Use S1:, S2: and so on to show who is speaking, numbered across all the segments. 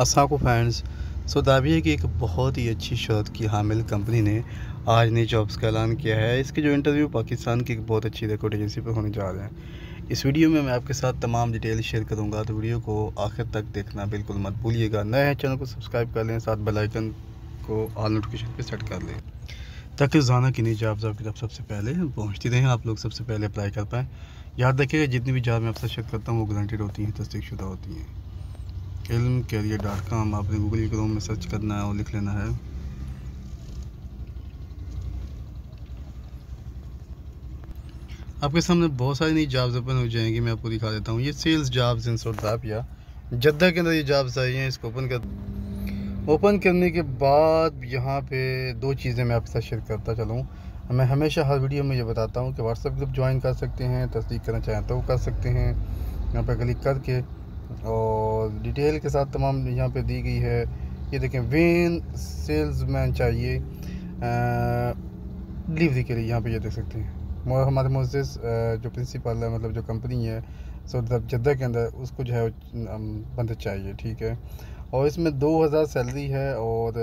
S1: असाको fans. सो दावी है कि एक बहुत ही अच्छी शर्त की हामिल कंपनी ने आज नई जॉब्स का ऐलान किया है। इसके जो इंटरव्यू पाकिस्तान की एक बहुत अच्छी रिकॉर्ड एजेंसी पर होने जा रहे हैं। इस वीडियो में मैं आपके साथ तमाम डिटेल शेयर करूँगा। तो वीडियो को आखिर तक देखना बिल्कुल मत भूलिएगा। नए हैं, चैनल को सब्सक्राइब कर लें, साथ बेल आइकन को ऑल नोटिफिकेशन पे सेट कर लें। ताकि रोज़ाना की नई जॉब्स आपकी तरफ़ सबसे पहले पहुँचती रहें, आप लोग सबसे पहले अप्लाई कर पाएँ। याद रखिएगा, जितनी भी जॉब मैं आपसे शेयर करता हूँ, वो गारंटेड होती हैं तस्दीक होती हैं। इल्म कैरियर डॉट कॉम, आपने गूगल क्रोम में सर्च करना है और लिख लेना है। आपके सामने बहुत सारी नई जॉब्स ओपन हो जाएँगी, मैं आपको दिखा देता हूँ। ये सेल्स जॉब्स इन सौदापिया जद्दा के अंदर ये जॉब्स आई हैं, इसको ओपन कर ओपन करने के बाद यहाँ पे दो चीज़ें मैं आपके साथ शेयर करता चलूँ। मैं हमेशा हर वीडियो में ये बताता हूँ कि व्हाट्सएप ग्रुप ज्वाइन कर सकते हैं, तस्दीक करना चाहें तो कर सकते हैं। यहाँ पर क्लिक करके और डिटेल के साथ तमाम यहाँ पे दी गई है। ये देखें वेन सेल्समैन चाहिए। डिलीवरी के लिए यहाँ पे ये देख सकते हैं। हमारे मोजिस जो प्रिंसिपल है मतलब जो कंपनी है सो जद्दा के अंदर उसको जो है बंदे चाहिए ठीक है। और इसमें दो हज़ार सैलरी है और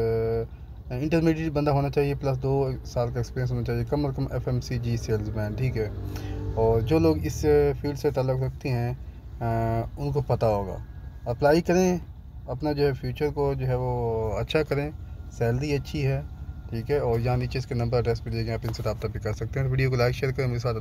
S1: इंटरमीडिएट बंदा होना चाहिए प्लस दो साल का एक्सपीरियंस होना चाहिए कम अज़ कम F M C G salesman ठीक है। और जो लोग इस फ़ील्ड से तल्लुक़ रखते हैं आ, उनको पता होगा। अप्लाई करें, अपना जो है फ्यूचर को जो है वो अच्छा करें। सैलरी अच्छी है, ठीक है, और यहाँ नीचे इसके नंबर एड्रेस पर दिए आप इनसे रब्ता भी कर सकते हैं। वीडियो को लाइक शेयर करें। मेरे साथ